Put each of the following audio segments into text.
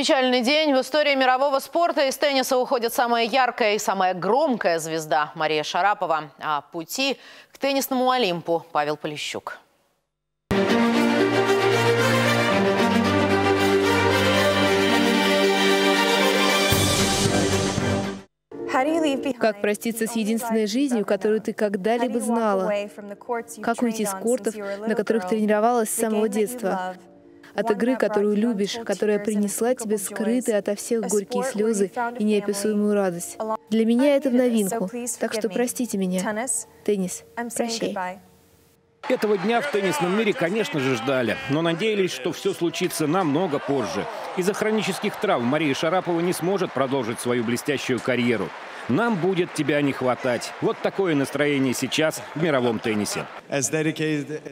Печальный день. В истории мирового спорта из тенниса уходит самая яркая и самая громкая звезда Мария Шарапова. А пути к теннисному Олимпу Павел Полищук. Как проститься с единственной жизнью, которую ты когда-либо знала? Как уйти с кортов, на которых тренировалась с самого детства? От игры, которую любишь, которая принесла тебе скрытые ото всех горькие слезы и неописуемую радость. Для меня это в новинку, так что простите меня. Теннис, прощай. Этого дня в теннисном мире, конечно же, ждали, но надеялись, что все случится намного позже. Из-за хронических травм Мария Шарапова не сможет продолжить свою блестящую карьеру. Нам будет тебя не хватать. Вот такое настроение сейчас в мировом теннисе.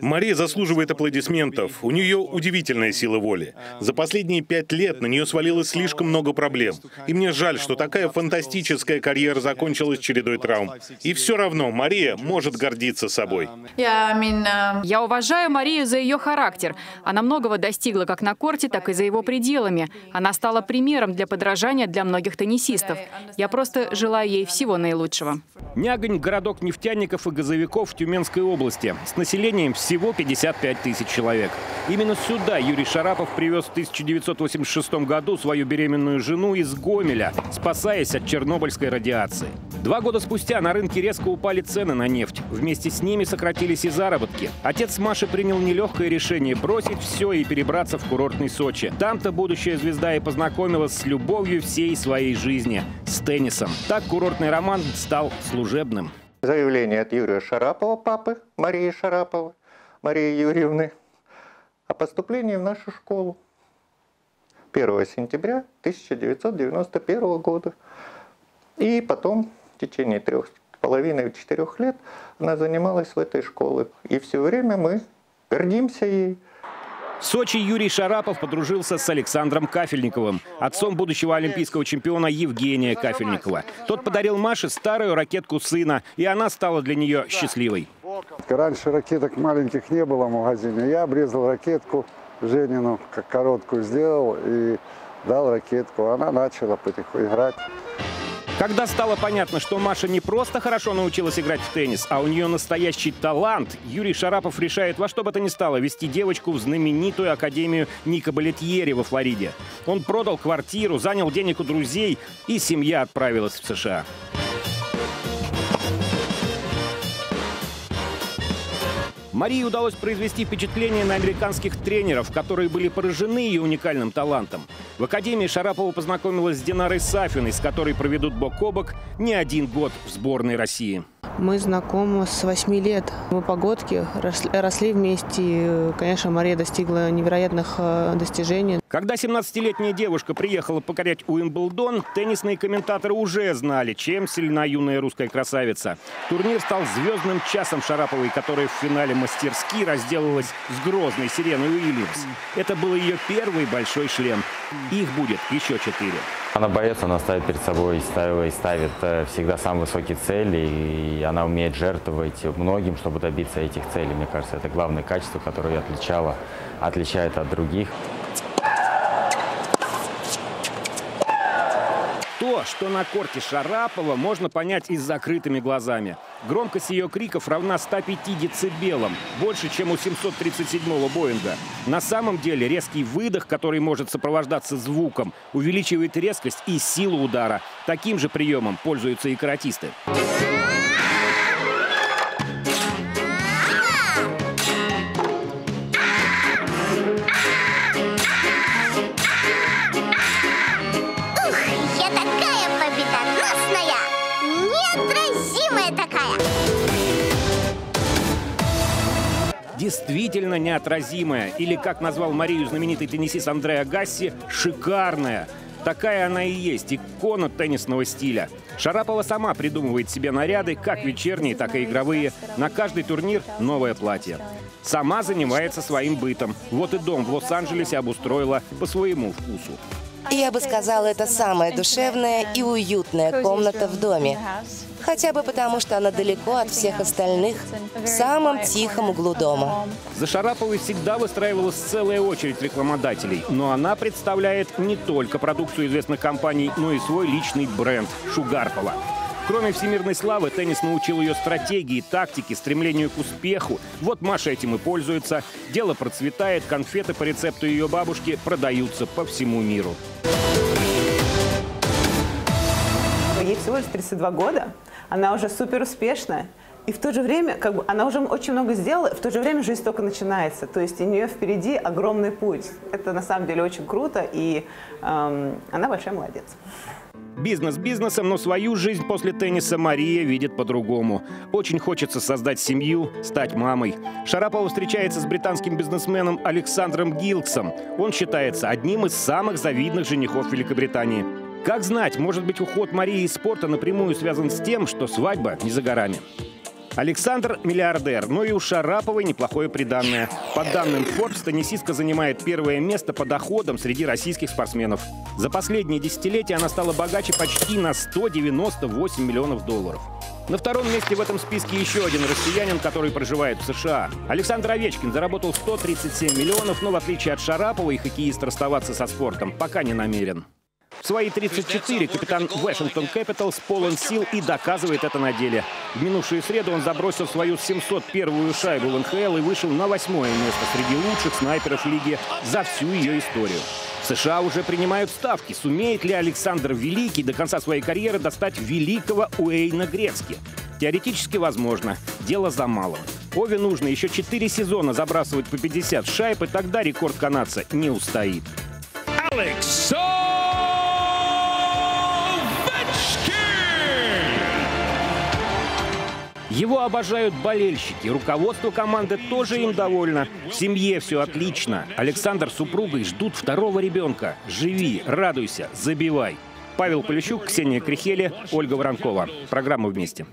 Мария заслуживает аплодисментов. У нее удивительная сила воли. За последние пять лет на нее свалилось слишком много проблем. И мне жаль, что такая фантастическая карьера закончилась чередой травм. И все равно Мария может гордиться собой. Я уважаю Марию за ее характер. Она многого достигла как на корте, так и за его пределами. Она стала примером для подражания для многих теннисистов. Я просто желаю ей всего наилучшего. Нягонь – городок нефтяников и газовиков в Тюменской области с населением всего 55 тысяч человек. Именно сюда Юрий Шарапов привез в 1986 году свою беременную жену из Гомеля, спасаясь от чернобыльской радиации. Два года спустя на рынке резко упали цены на нефть. Вместе с ними сократились и заработки. Отец Маши принял нелегкое решение бросить все и перебраться в курортный Сочи. Там-то будущая звезда и познакомилась с любовью всей своей жизни – с теннисом. Так курортный роман стал служебным. Заявление от Юрия Шарапова, папы Марии Шараповой, Марии Юрьевны, о поступлении в нашу школу. 1 сентября 1991 года. И потом в течение трех с половиной четырех лет она занималась в этой школе. И все время мы гордимся ей. В Сочи Юрий Шарапов подружился с Александром Кафельниковым, отцом будущего олимпийского чемпиона Евгения Кафельникова. Тот подарил Маше старую ракетку сына, и она стала для нее счастливой. Раньше ракеток маленьких не было в магазине. Я обрезал ракетку Женину, как короткую сделал, и дал ракетку. Она начала потихоньку играть. Когда стало понятно, что Маша не просто хорошо научилась играть в теннис, а у нее настоящий талант, Юрий Шарапов решает во что бы то ни стало вести девочку в знаменитую академию Ника Балетьери во Флориде. Он продал квартиру, занял денег у друзей, и семья отправилась в США. Марии удалось произвести впечатление на американских тренеров, которые были поражены ее уникальным талантом. В Академии Шарапова познакомилась с Динарой Сафиной, с которой проведут бок о бок не один год в сборной России. Мы знакомы с 8 лет. Мы погодки, росли, вместе. Конечно, Мария достигла невероятных э, достижений. Когда 17-летняя девушка приехала покорять Уимблдон, теннисные комментаторы уже знали, чем сильна юная русская красавица. Турнир стал звездным часом Шараповой, которая в финале мастерски разделалась с грозной Сиреной Уильямс. Это был ее первый большой шлем. Их будет еще четыре. Она боец, она ставит перед собой ставит, ставит э, всегда самые высокие цели, и она умеет жертвовать многим, чтобы добиться этих целей. Мне кажется, это главное качество, которое ее отличало, отличает от других. То, что на корте Шарапова, можно понять и с закрытыми глазами. Громкость ее криков равна 105 децибелам, больше, чем у 737-го Боинга. На самом деле резкий выдох, который может сопровождаться звуком, увеличивает резкость и силу удара. Таким же приемом пользуются и каратисты. Действительно неотразимая, или, как назвал Марию знаменитый теннисист Андреа Гасси, шикарная. Такая она и есть, икона теннисного стиля. Шарапова сама придумывает себе наряды, как вечерние, так и игровые. На каждый турнир новое платье. Сама занимается своим бытом. Вот и дом в Лос-Анджелесе обустроила по своему вкусу. Я бы сказала, это самая душевная и уютная комната в доме. Хотя бы потому, что она далеко от всех остальных, в самом тихом углу дома. За Шараповой всегда выстраивалась целая очередь рекламодателей, но она представляет не только продукцию известных компаний, но и свой личный бренд – Шугарпова. Кроме всемирной славы, теннис научил ее стратегии, тактике, стремлению к успеху. Вот Маша этим и пользуется. Дело процветает, конфеты по рецепту ее бабушки продаются по всему миру. Ей всего лишь 32 года, она уже супер успешная. И в то же время, как бы, она уже очень много сделала, в то же время жизнь только начинается. То есть у нее впереди огромный путь. Это на самом деле очень круто, и эм, она большая молодец. Бизнес бизнесом, но свою жизнь после тенниса Мария видит по-другому. Очень хочется создать семью, стать мамой. Шарапова встречается с британским бизнесменом Александром Гилксом. Он считается одним из самых завидных женихов Великобритании. Как знать, может быть, уход Марии из спорта напрямую связан с тем, что свадьба не за горами. Александр – миллиардер, но и у Шараповой неплохое приданное. По данным Forbes, теннисистка занимает первое место по доходам среди российских спортсменов. За последние десятилетия она стала богаче почти на 198 миллионов долларов. На втором месте в этом списке еще один россиянин, который проживает в США. Александр Овечкин заработал 137 миллионов, но в отличие от Шарапова хоккеист расставаться со спортом пока не намерен. В свои 34 капитан Вашингтон Capitals полон сил и доказывает это на деле. В минувшую среду он забросил свою 701-ю шайбу в НХЛ и вышел на восьмое место среди лучших снайперов лиги за всю ее историю. США уже принимают ставки, сумеет ли Александр Великий до конца своей карьеры достать великого Уэйна Грецки. Теоретически возможно. Дело за малым. Ове нужно еще 4 сезона забрасывать по 50 шайб, и тогда рекорд канадца не устоит. Алекс Его обожают болельщики. Руководство команды тоже им довольно. В семье все отлично. Александр с супругой ждут второго ребенка. Живи, радуйся, забивай. Павел Полищук, Ксения Крихели, Ольга Воронкова. Программа «Вместе».